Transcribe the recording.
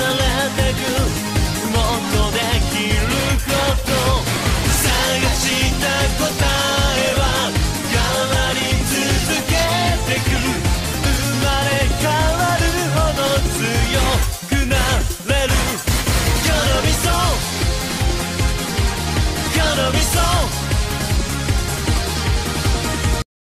れてくもっとできること探した答えは変わり続けてく生まれ変わる。ほど強くなれる喜びそう喜びそう